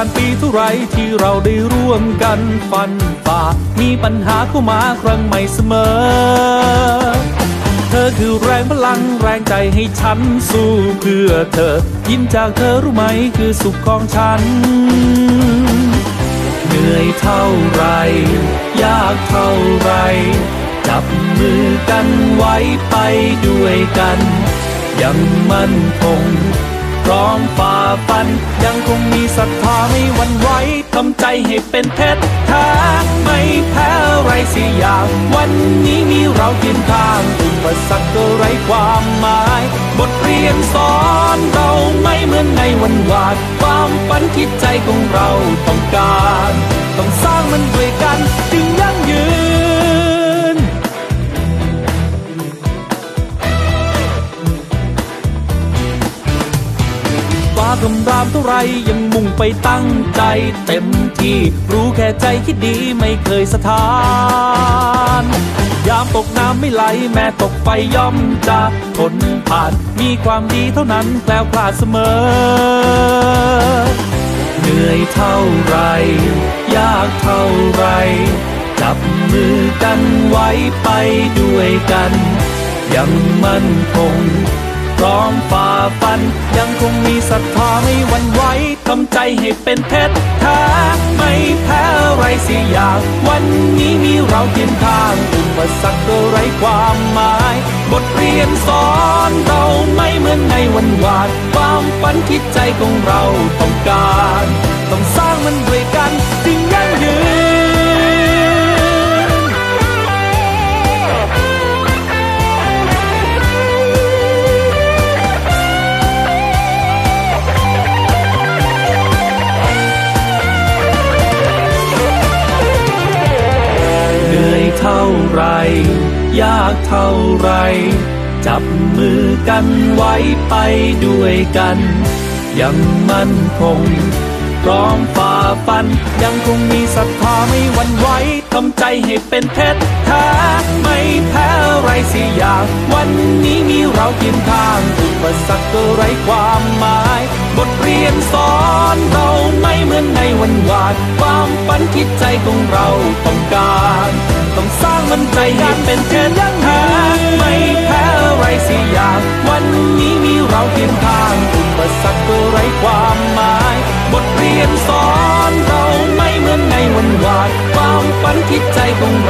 านปีเท่าไรที่เราได้ร่วมกันฟันฝ่า มีปัญหาเข้ามาครั้งใหม่เสมอ เธอคือแรงพลังแรงใจให้ฉันสู้เพื่อเธอ ยิ้มจากเธอรู้ไหมคือสุขของฉัน เหนื่อยเท่าไร ยากเท่าไร จับมือกันไว้ไปด้วยกัน ยังมั่นคง พร้อมฝ่าฟัน ยังคงมีศรัทธาไม่หวั่นไหวทำใจให้เป็นเพชรแท้ไม่แพ้ไรสิอย่างวันนี้มีเราเคียงข้างอุปสรรคก็ไรความหมาย บทเรียนสอนเราไม่เหมือนในวันวานความฝันคิดใจของเราต้องการ ต้องสร้างมันด้วยกันจึง ฟ้ากำรามเท่าไรยังมุ่งไปตั้งใจเต็มที่ รู้แค่ใจคิดดีไม่เคยสถาน ยามตกน้ำไม่ไหลแม้ตกไฟย่อมจะทนผ่าน มีความดีเท่านั้นแคล้วคลาดเสมอ เหนื่อยเท่าไร ยากเท่าไร จับมือกันไว้ไปด้วยกัน ยังมั่นคงพร้อมฝ่า ฟัน ยังคงมีศรัทธาไม่หวั่นไหวทำใจให้เป็นเพชรแท้ไม่แพ้ไรสิอย่าง วันนี้มีเราเคียงข้างอุปสรรคก็ไร้ความหมาย บทเรียนสอนเราไม่เหมือนในวันวานความฝันที่ใจของเราต้องการ ต้องสร้าง ยากเท่าไร จับมือกันไว้ไปด้วยกัน ยังมั่นคงพร้อมฝ่าฟัน ยังคงมีศรัทธาไม่หวั่นไหวทำใจให้เป็นเพชรแท้ไม่แพ้ไรสิอย่าง วันนี้มีเราเคียงข้างอุปสรรคก็ไรความหมาย บทเรียนสอนเราไม่เหมือนในวันวานความฝันคิดใจของเราต้องการ มันใจอยากเป็นแค่ยังหาไม่แพ้อะไรสิอย่าง วันนี้มีเราเคียงข้างอุปสรรคก็ไร้ความหมาย บทเรียนสอนเราไม่เหมือนในวันวานความฝันผิดใจของเรา